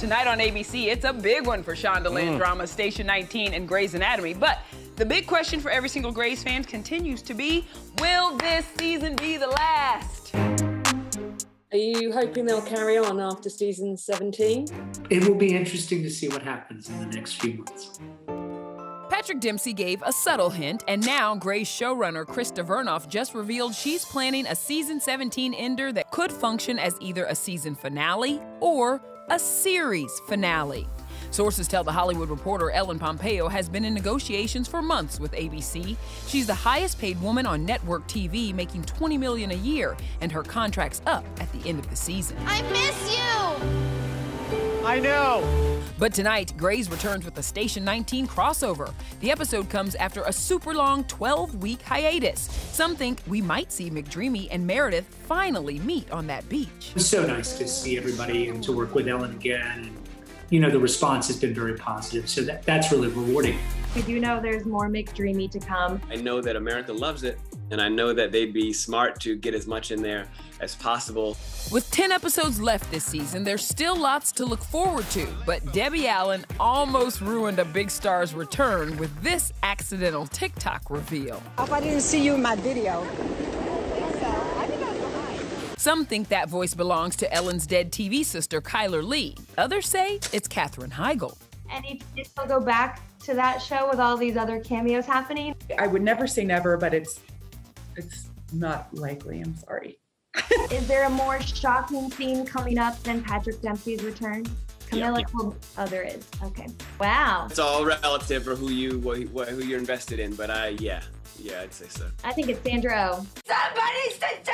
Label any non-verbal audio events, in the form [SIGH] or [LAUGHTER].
Tonight on ABC, it's a big one for Shondaland Mm. drama Station 19 and Grey's Anatomy. But the big question for every single Grey's fan continues to be, will this season be the last? Are you hoping they'll carry on after season 17? It will be interesting to see what happens in the next few months. Patrick Dempsey gave a subtle hint, and now Grey's showrunner Krista Vernoff just revealed she's planning a season 17 ender that could function as either a season finale or a series finale. Sources tell The Hollywood Reporter Ellen Pompeo has been in negotiations for months with ABC. She's the highest paid woman on network TV, making 20 million a year, and her contract's up at the end of the season. I miss you! I know. But tonight, Grey's returns with a Station 19 crossover. The episode comes after a super long 12 week hiatus. Some think we might see McDreamy and Meredith finally meet on that beach. It's so nice to see everybody and to work with Ellen again. And, you know, the response has been very positive. So that, that's really rewarding. We do know there's more McDreamy to come. I know that America loves it, and I know that they'd be smart to get as much in there as possible. With 10 episodes left this season, there's still lots to look forward to. But Debbie Allen almost ruined a big star's return with this accidental TikTok reveal. Hope I didn't see you in my video. Some think that voice belongs to Ellen's dead TV sister, Chyler Leigh. Others say it's Katherine Heigl. And you think they'll go back to that show with all these other cameos happening? I would never say never, but it's it's not likely. I'm sorry. [LAUGHS] Is there a more shocking scene coming up than Patrick Dempsey's return? Camilla, told- oh, there is. Okay. Wow. It's all relative for who you what, what, who you're invested in, but I yeah yeah I'd say so. I think it's Sandra Oh. Somebody to save me!